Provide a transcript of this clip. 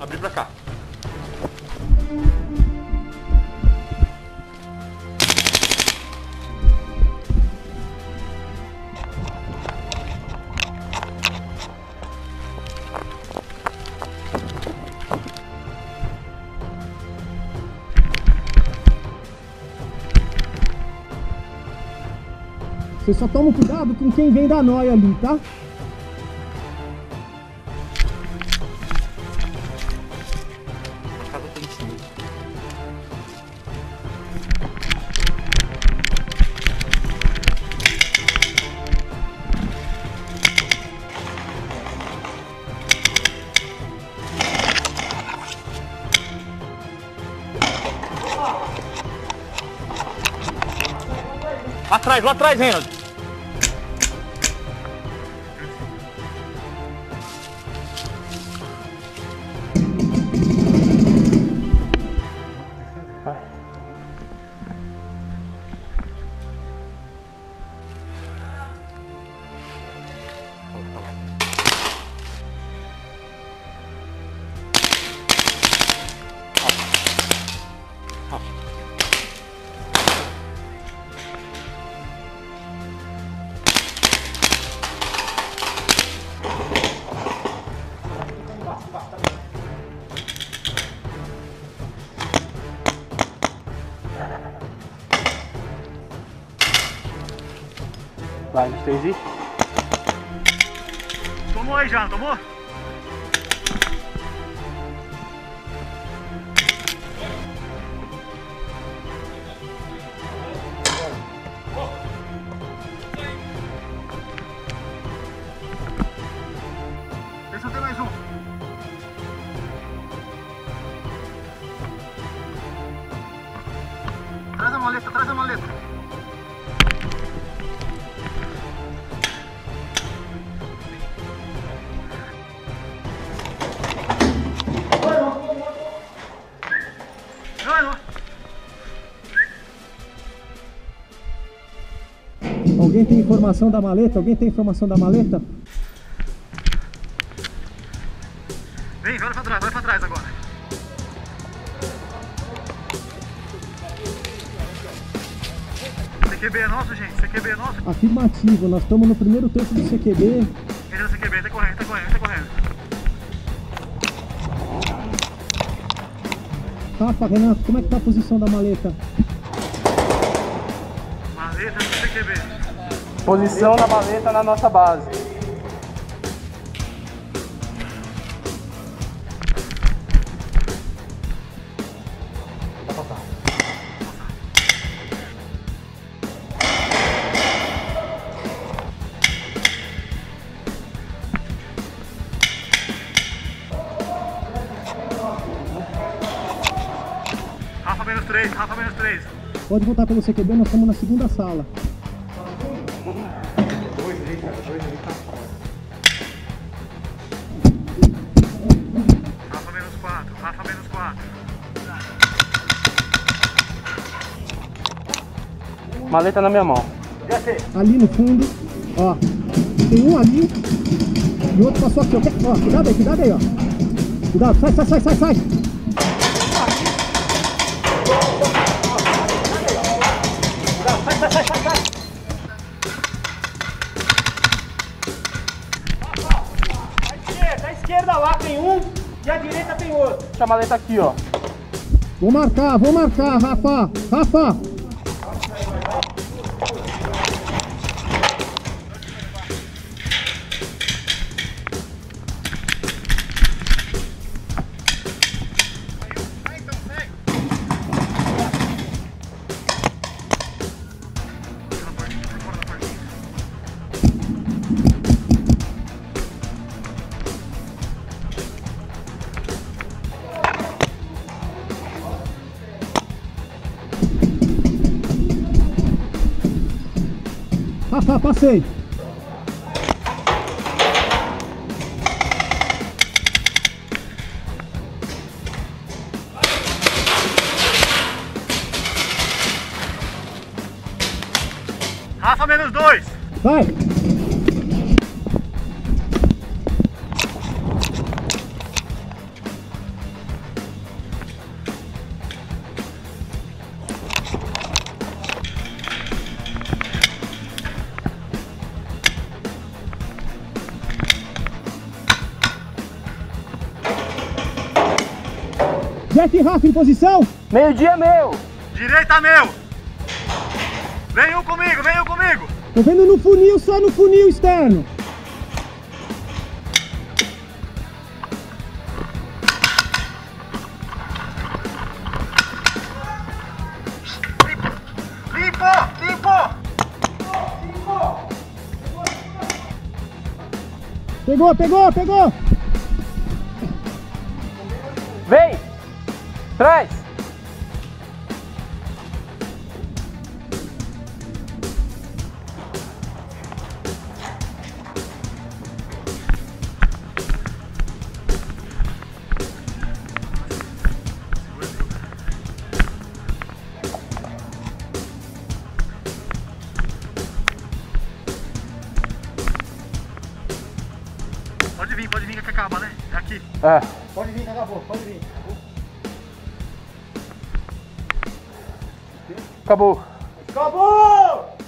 Abrir pra cá. Vocês só tomam cuidado com quem vem da noia ali, tá? A casa tá em cima. Lá atrás, lá atrás, Vai, Stacy. Tomou aí já, tomou? Alguém tem informação da maleta? Alguém tem informação da maleta? Vem, vai pra trás, vai pra trás agora. CQB é nosso, gente. CQB é nosso. Afirmativo, nós estamos no primeiro terço do CQB. CQB, tá correndo, tá correndo, tá correndo. Rafa, Renato, como é que tá a posição da maleta? Posição da maleta na nossa base. Rafa menos 3, Rafa menos 3. Pode voltar pelo CQB, nós estamos na segunda sala. Maleta na minha mão. Ali no fundo, ó. Tem um ali e o outro passou aqui, ó. Ó, cuidado aí, cuidado aí, ó. Cuidado, sai, sai, sai, sai, sai. Lá tem um e à direita tem outro. Deixa a maleta aqui, ó. Vou marcar, vou marcar, Rafa. Rafa. passar, passei. Rafa menos dois. Vai. Jack e Rafa em posição. Meio-dia meu. Direita meu. Vem um comigo, vem um comigo. Tô vendo no funil, só no funil externo. Pegou, pegou, pegou. Traz. Pode vir, pode vir que acaba, né? É aqui. É. Pode vir, acabou, pode vir. Acabou. Acabou!